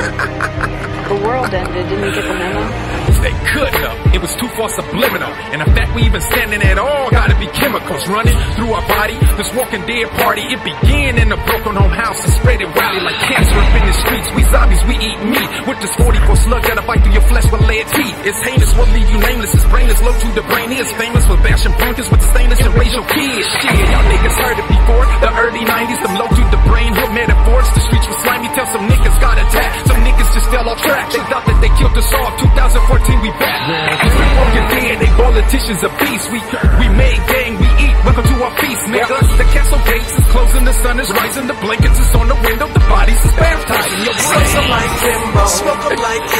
The world ended, didn't you get the memo? They couldn't have. It was too far subliminal. And the fact we even standing at all gotta be chemicals running through our body. This walking dead party, it began in a broken home house and spread it widely like cancer up in the streets. We zombies, we eat meat. With this 44 slug that'll bite through your flesh with lead teeth. It's heinous, what leave you nameless. It's brainless, low to the brain. Is famous for bashing bunkers with the stainless and racial kids. Shit, y'all niggas heard it before. Fell off track. They thought that they killed us all. 2014, we back. We walking dead, they politicians of peace. We we made gang, we eat. Welcome to our feast, niggas. The castle gates is closing, the sun is rising, the blankets is on the window, the bodies is baptized your. Smoke 'em like Kimbo. Smoke 'em like Kimbo.